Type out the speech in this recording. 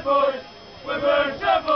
Shepherd, we burn Shepherd,